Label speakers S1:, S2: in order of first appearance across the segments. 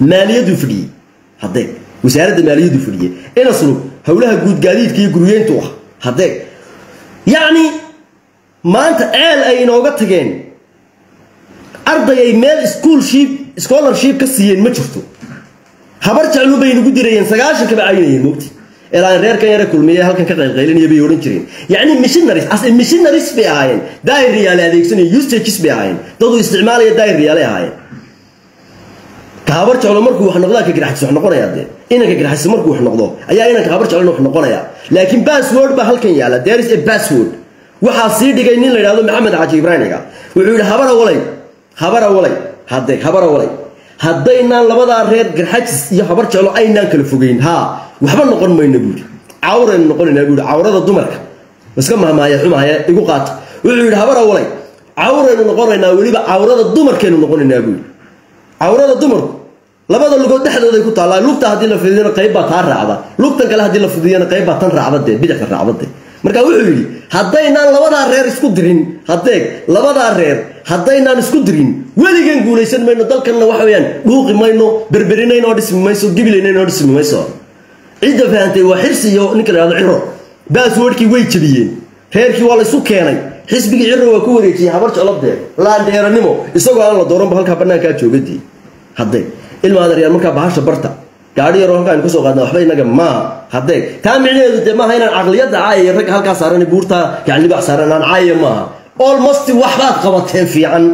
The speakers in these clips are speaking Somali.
S1: maaliyaduu fadhiyey haddee wasaaradda maaliyaddu fadhiyey ina sulub howlaha guud gaadiidka iyo guryeyntu ah. Haddee yacni maanta ceel ay inooga tageen. Arday ay meel schoolship scholarship ka siiyeen ma jirto. Habar jeclu bay nagu dirayeen. Sagaashan kaba caynayeen mogti ilaa reerkan yare kulmiye halkan ka qaylqaylinaya bay odhan jireen yacni missionaries as missionaries bay ahaayeen. Daahir adeegsanaya usages bay ahaayeen. Dadu isticmaalaya daahir ahaayeen. Ka habar jeclo markuu wax noqdaa ka garaxis wax noqonaya dee. Inanka garaxis markuu wax noqdo ayaa inanka habar wax noqonaya. Laakiin password baa halkan yaalla. There is a password. Waxaa sii dhigay nin la yidhahdo maxamed xaaji ibraahimiga. Wuxuu yidhi habara walay habara walay hadde habara walay haddaynaan labadaa reer garxajis iyo habar jeclo aynaan kala fogeyn. Haa waxba noqon mayno buuri cawraynu noqonaynaa buuri cawrada dumarka. Iska mahmaaya xumaaya igu qaata. Wuxuu yidhi habara walay. Cawraynu noqonaynaa weliba cawrada dumarkaynu noqonaynaa buuri cawrada dumarku labada lugood dhexdooday ku taallaa. Lugta haddii la fidiyana qayb baa taa raacda lugtan kale haddii la fidiyana qayb baa tan raacbadee bidixda raacbadee marka wuxuu yidhi haddaynaan labadaa reer isku dirin hadeeg labadaa reer haddaynaan isku dirin weligeen guulaysan mayno dalkanna waxa weyaan dhuuqi mayno berberinaynoo dhismi mayso gibilaynanoo dhismi mayso. Cidda fahantay waa xirsi iyo ninka lahahdo ciro baaswordkii way jebiyeen reerkii waa laysu keenay. Xisbigii ciro waa ku wareejiyey habar jeclobdee laandheeranimo isagoo aan la dooranba halkaa banaankaa joogadii haddee ilma adeeryaal markaa bahasha barta gaadhi yaroo halkaa aynu ka soo qaadna waxba inaga maaha haddee taa micnaheedu dee maaha inaan caqliyadda caayaya ragga halkaa saaran buurta yani libax saaran aan caayaya maaha almost waxbaad qabateen fiican.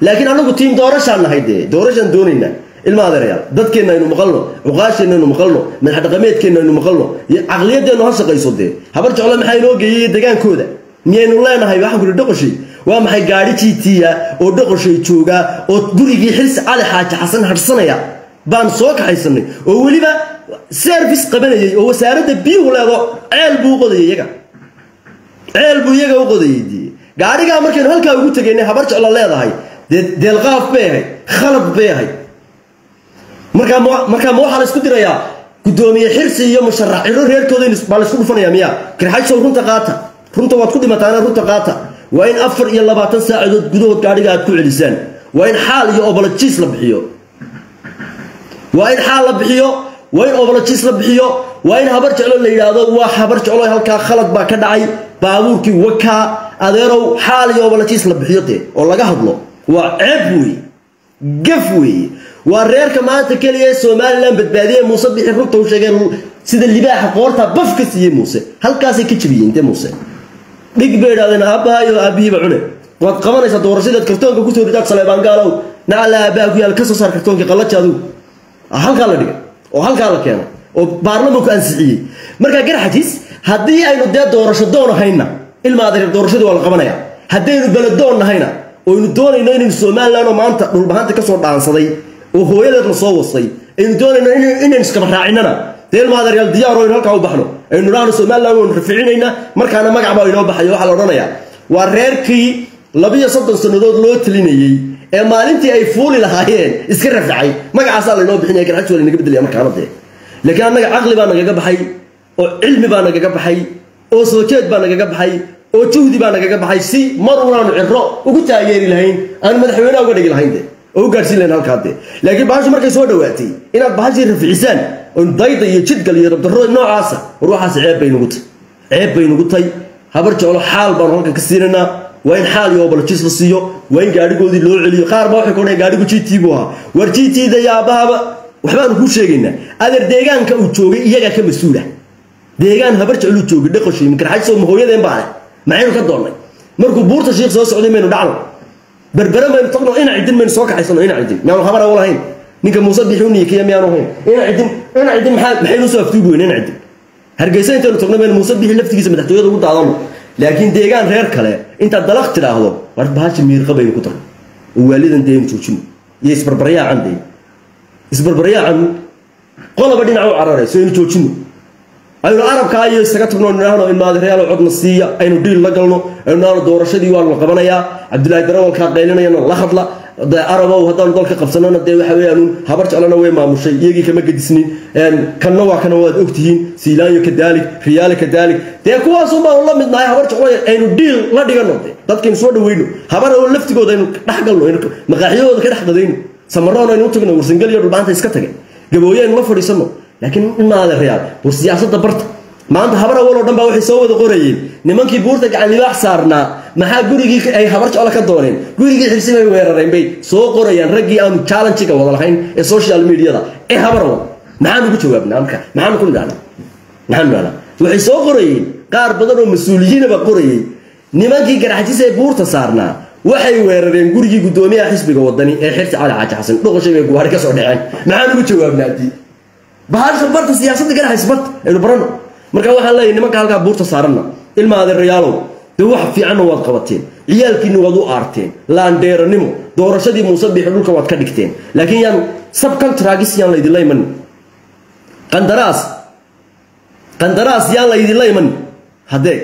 S1: Laakiin anagu tiim doorashaan nahay dee doorashaan doonaynaa ilma dadkeenna aynu maqalno cuqaasheenna aynu maqalno madaxdhaqameedkeenna aynu maqalno caqliyadeennu ha shaqayso dee. Habar jeclo maxaa inoo geeyey degaankooda? Miyaynu leenahay waxaan kuli dhoqoshay waa maxay gaadhi jiitiya oo dhoqoshay joogaa oo gurigii xilsi cali xaaji xasan harsanaya baan soo kaxaysanay oo weliba service qabanayay oo wasaaradda biyuhu leedo ceel buu qodayay iyaga. Ceel buu iyaga u qodayay dee gaadhigaa markaynu halkaa ugu tegaynay habar jeclo leedahay. Dee deelqaaf bay ahayd khalad bay ahayd markaa markaa ma waxaa la isku dirayaa? Guddoomiye xirsi iyo musharax ciro reerkooda baa la isku dhufanaya miya garxajsow runta qaata. Runta waad ku dhimataana runta qaata. Waa in afar iyo labaatan saacadood gudahood gaadhiga aad ku celisaan. Waa in xaal iyo obolojiis la bixiyo waa in xaal la bixiyo waa in obolojiis la bixiyo waa in habar jeclo la yidhaahdo waa habar jeclo halkaa khalad baa ka dhacay. Baabuurkii wakaa adeerow xaal iyo obolojiis la bixiyo dee oo laga hadlo waa ceeb weeye gaf weeye waa reerka maanta keliya ee somalilan badbaadiye muuse bixi runta u sheegeen sida libaaxa qoorta baf ka siiyey muuse. Halkaasay ka jabiyeen dee muuse. Dhig bay idhahdeen aabbahayo aabbihiiba cune. Waad qabanaysaa doorashadeed kartoonka ku soo ridaad saleebaan gaalow aabbaha ku yaal ka soo saar kartoonkii qallaja adugu halkaa la dhigay. Oo halkaa la keenay. Oo baarlamanku ansixiyey. Markaa garxajis haddii aynu dee doorasho doon ahayna ilma adeer waa la qabanaya. Haddaynu beledoon nahayna oynu doonayno inaynu somalilan oo maanta dhulbahanta ka soo dhaansaday oo hooyadeed la soo wasay aynu doonayno inaynu iskaba raacinana dee ilma adeeryaal diyaaro aynu halkaa u baxno. Aynu dhahno somalilan waynu raficinayna markaana magac baa inoo baxayo waxaa la odhanayaa. Waa reerkii labiyo soddon sannadood loo talinayey ee maalintii ay fuuli lahaayeen iska rafacay magacaasaa laynoo bixinaya garxajis waa bedelaya markaana laakiin annaga caqli baa nagaga baxay oo cilmi baa nagaga baxay oo soo jeed baa nagaga baxay oo juhdi baa nagaga baxay si mar unaanu ciro ugu taageeri lahayn aan madaxweyneha uga dhigi lahayn de oo u gaadhsiin lahayn halkaa laakiin bahashu markay soo dhawaatay inaad bahashii raficisaan oo dayda iyo jidgal iyo dabdarro noocaasa war waxaas ceeb bay nugu tay ceeb bay nugu tay. Habar jeclo xaal baanu halkan ka siinaynaa waa in xaal iyo obolojiis la siiyo waa in gaadhigoodii loo celiyo. Qaar baa waxay kodhayan gaadhigu g buu ahaa. War g da iyo aabahaba waxbaanu kuu sheegaynaa. Adeer deegaanka uu joogay iyagaa ka mas'uula. Deegaan habar jecluu joogay dhaqoshay makarxajso mahooyadeen baa leh maxaynu ka doonnay markuu buurta shiikh soo socday maynu dhacno. Berbere maynu tagno ina cidin maynu soo kaxaysano ina cidin miyaanu habar awo lahayn. Ninka muuse bixi u niyakiya miyaanu ahayn ina cidin ina cidin maxaa maxaynu soo aftuugi weyne ina cidin hargeysa intaynu tagno maynu muuse bixi laftigiisa madaxtooyada ugu daadano. Laakiin deegaan reer kale intaad dalaq tidhaahdo war bahasha miirqa baynu ku tagno oo waalidan dee aynu joojino. Iyo isbarbaryaacan dee. Isbarbaryaacan qolaba dhinac u cararayso aynu joojino. Aynu arabkaa iyo isaga tagno nidhaahno ilmaadareyaal codna siiya aynu dhiil la galno aynu nidhaahno doorashadii waa la qabanayaa. Cabdilaahi darawalkaa qaylinayana la hadla de arabow haddaanu dalka qabsanona dee waxa habar jeclana way maamushay. Iyagii kama gedisnin. Kanna waa kana waad ogtihiin. Siilaanyo kadaalik riyaale kadaalik dee kuwaasun la midnahay habar jeclo aynu dhiil la dhigano de soo dhaweyno. Habar oo laftigooda aynu dhex galno ka dhex qadayno samaroon aynu u tagno dhulbaanta iska tage gabooye aynu la fadhiisano laakiin imaade reyaal war siyaasadda barta maanta habar awal oo dhan baa waxay soo wada qorayeen nimankii buurta gacan libaax saarnaa maxaa gurigii ay habar jeclo ka dooneen? Gurigii xirsi bay weerareen bay soo qorayaan. Raggii aanu challenge-ga wada lahayn ee social mediada ee habar awal. Maxaan ugu jawaabnaa marka maxaan ku nidhahnaa maxaan nidhahnaa waxay soo qorayeen qaar badan oo mas'uuliyiinaba qorayay nimankii garaxjis ee buurta saarnaa waxay weerareen gurigii guddoomiyaha xisbiga wadani ee xirsi cali xaaji xasan. Dhuqashay bay guwaari ka soo dhaceen. Maxaan ugu jawaabnaa dii bahasha barta siyaasadda garaxays barta aynu barano marka waxaan leeyahay nimanka halkaa buurta saaranna ilma adeerayaalow dee wax fiicanna waad qabateen. Ciyaalkiinna waad u aarteen. Laandheeranimo doorashadii muuse biixi dhulka waad ka dhigteen. Laakiin yaan subcontragis yaan laydinla iman qandaraas qandaraas yaan laydinla iman haddee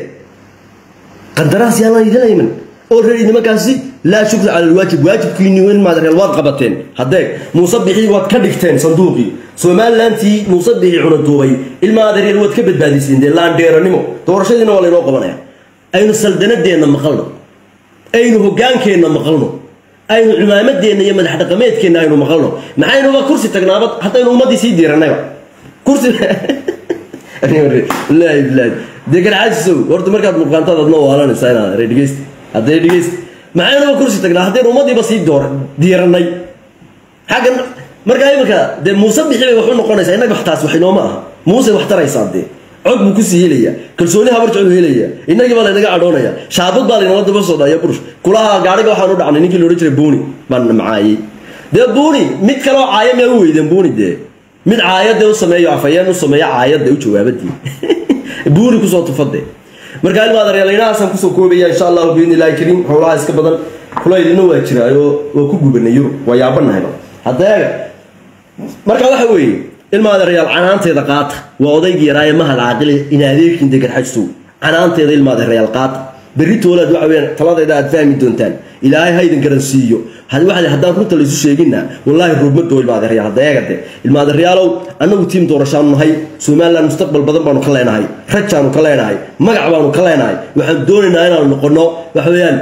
S1: qandaraas yaan laydinla iman oo reeri nimankaasi laa shukra cala alwaajib. Waajibkiinni ilma adeerayaal waad qabateen. Haddee muuse biixi waad ka dhigteen sanduuqii somalilantii muuse bixi cunaduubay ilma adeeryaal waad ka badbaadiseen dee laandheeranimo doorashadiina waa laynoo qabanaya. Aynu saldanadeenna maqalno aynu hogaankeenna maqalno aynu cimaamadeenna iyo madax dhaqameedkeenna aynu maqalno maxaynuba kursi tagnaaba haddaynu ummaddii sii diiranayba kursi bilaahi bilaahi dee garxaajisow horta markaad muuqaantaad adna waalanaysaa inaad dhegeyst. Haddee dhegeyst. Maxaynuba kursi tagnaa haddaynu ummaddiiba sii diiranay xaggan markaa iminka dee muuse bixi bay wax u noqonaysaa innaga waxtaas wax inooma aha. Muuse wax taraysaa dee cod buu ku sii helaya kalsooni habar jeclu helaya innagii baa laynaga cadhoonaya. Shaabad baa laynala daba soo burush. Kulaha gaadhiga waxaan u dhacnay ninkii loodhan jiray buuni baan macaayey dee buuni mid kaloo caaya miyaa u weydeen buuni dee? Mid caayadee u sameeyo afayeen u sameeyo caayadee u jawaabadii. Buuni ku soo tufade marka ilmaadareelaynahaasaan ku soo koobaya insha allahu biidni illahi kariim. Howlaha iska badan. Kulaylina waa jiraayo waa ku gubanay yurub waa yaabanahayba haddeega marka waxa weeye ilmaadeerayaal canaanteeda qaata waa odaygii yaraaye mahad caaqile in adeerkiin degarxajsow canaanteeda ilmaadeerayaal qaata berri toolaad waxa weyaan taladeeda aad fahmi doontaan. Ilaahay haydan garansiiyo haddaan runta laysu sheegina wallaahi ruubmadoo ilmaadeerayaal haddeegade ilmaadeerayaalow annagu tiim doorashaanu nahay. Somaliland mustaqbal badan baanu ka leenahay. Rajaanu ka leenahay. Magac baanu ka leenahay. Waxaan doonaynaa inaanu noqono waxa weeyaan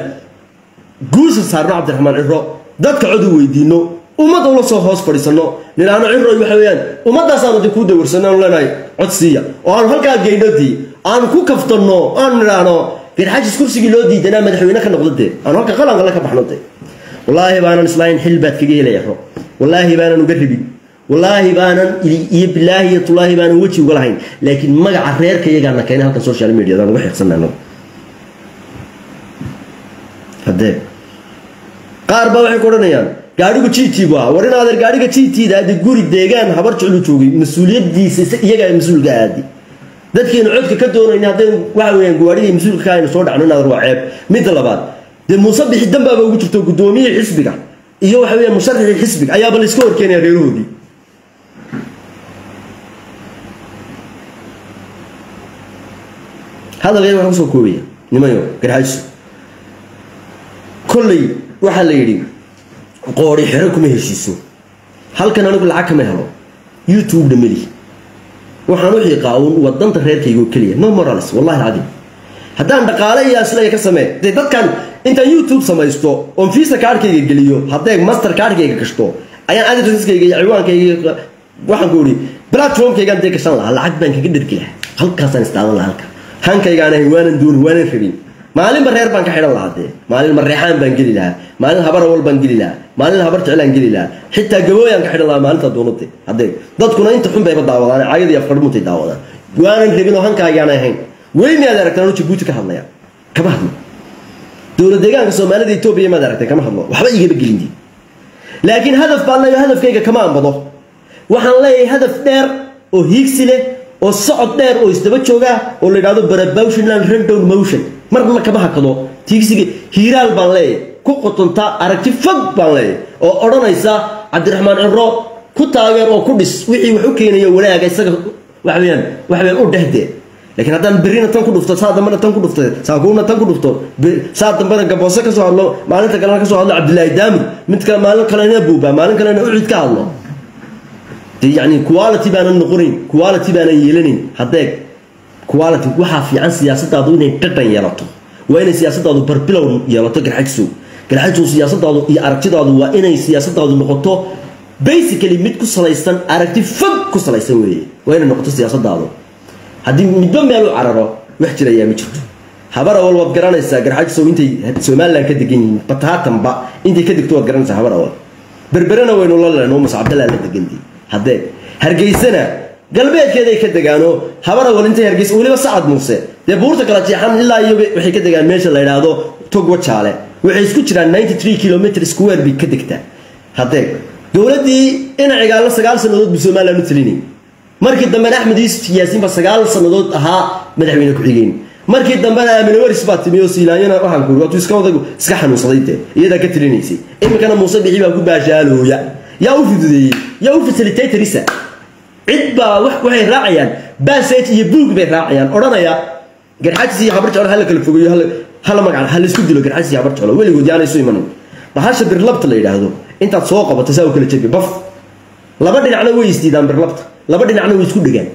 S1: guusha saarno cabdiraxmaan ciro dadka cod u weydiino ummadda ula soo hoos fadhiisano nidhaahno ciroy waxa weeyaan. Ummadaasaanu de kuu dawarsanno aanu leenahay cod siiya oo aanu halkaa geynodii aanu ku kaftanno aanu nidhaahno garxajis kursigii loo diidanaa madaxweyne ka noqdo dee aanu halka qalanqale ka baxno dee wallaahi baanan islaahin xil baad kaga helaya wallaahi baanan uga rabin wallaahi baanan iyo bilaahi iyo tullaahi baanan weji uga lahayn. Laakiin magaca reerka iyagaana keenay halkan social mediadaan uga xiiqsanayno haddee. Qaar baa waxay ku odhanayaan gaadhigu gt bu ah adeer gaadhiga gt-da ade guri deegaan habar jeclu joogay mas'uuliyadiisa iyagaa mas'uulka aadi. Dadkeenu codka ka doonayna haddaynu waxa weyaan gawaadhiga mas'uulka ka soo dhacno in adeer waa ceeb midda labaad dee muuse bixi danbaaba ugu jirto guddoomiyihii xisbiga iyo waxa weyaan musharaxii xisbiga. Ayaaba la iska horkeenaya reerahoodii hadalkayga waxaan ku soo koobaya nimayo garxaajiso kolley waxaa la yidhi qoori xero kuma heshiiso. Halkan anigu lacag kama helo. Youtube-na meli waxaan u xiiqaa uun wadanta reerkaygo keliya. No morals wallahi alcadiim. Haddaan dhaqaale iyo aslaya ka samee dee dadkan intaan youtube samaysto oon fiisa kaarhkayga geliyo haddee master kaarhkayga gashto ayaan adreskayga iyo ciwaankayga waxaan ku ihi platformkaygaan dee gashan lahaa lacag baan kaga dhergi lahaa. Halkaasaan istaadan lahaa halka. Hankaygaan ahay waanan dooni waanan rabin maalinba reer baan ka xidhan lahaa dee maalin mareexaan baan geli lahaa. Maalin habar awal baan geli lahaa. Maalin habar jeclaan geli lahaa. Xitaa gabooyaan ka xidhan lahaa maalinta doonade haddee dadkuna inta xun daawadaan caayadii afqarhmuntay daawadaan. Waanan rabin oo hankaagaan ahayn. Weli miyaad aragtaan anu jabuuti ka hadlaya? Kama hadlo. Dowlad deegaanka soomaalida etoobiya maad aragteen kama hadlo. Waxba igama gelindi laakiin hadaf baan leeyahay hadafkayga kama ambado waxaan leeyahay hadaf dheer oo hiigsi leh oo socod dheer oo isdaba jooga oo la yidhahdo barabawshinland rundown motion marna kama hakado tiigsiga hiiraal baan leeyahay ku qotontaa aragti fog baan leeyahay oo odhanaysa cabdiraxmaan ciro ku taageer oo ku dhis wixii wax u keenaya wanaaga isaga waxa weeyaan u dhehdee laakiin haddaan berrina tan ku dhufto saa dambena tan ku dhufto saakuuna tan ku dhufto saa dambena gaboose ka soo hadlo maalinta kalena ka soo hadlo cabdillaahi daamir mid kale maalin kalena buuba maalin kalena ucid ka hadlo. Dee yacni quality baanan noqonayn quality baanan yeelanayn haddeeg quality waxaa fiican siyaasadaadu inay dhadhan yeelato. Waa inay siyaasadaadu barbilow yeelato garxajsow garxajsow siyaasadaadu iyo aragtidaadu waa inay siyaasadaadu noqoto basically mid ku salaysan aragti fog ku salaysan weeye. Waa inay noqoto siyaasadaadu. Haddii midba meel u cararo wax jirayaa ma jirto. Habar awal waad garanaysaa garxajsow intay somaliland ka degan yihiin bataatanba intay ka degto waad garanaysaa habar awal berberena waynu la leenoo mas cabdallah la degantay haddee hargeysana galbeedkeeday ka degaano habar awal intay hargeysa weliba sacad muuse. Dee buurta kala jeexan ilaa iyo waxay ka degaan meesha la yidhaahdo togwa jaale. Waxay isku jiraan kilometer square bay ka degtaa. Haddee dowladdii inacigaalla sagaal sannadood buu somaliland u talinay markii dambena axmed yuusuf yaasiin baa sagaal sannadood ahaa madaxweyne ku-xigeen markii dambena waris baa timi siilaanyana waxaan kuuri waatuu iska odagu iska xanuunsaday dee iyadaa ka talinaysay iminkana muuse bixi baa ku baashaalooya. Yaa u fududeeyey yaa u facilitatorisa cid baa waxay raacayaan basage iyo buug bay raacayaan. Odhanaya garxajis iyo habar jeclo hala kala fogeeyo hala magac hala isku dilo garxajis iyo habar jeclo weligood yaanay isu imanin bahasha birlabta la yidhaahdo? Intaad soo qabato saa u kala jebi baf. Laba dhinacna way isdiidaan birlabta. Laba dhinacna way isku dhegaan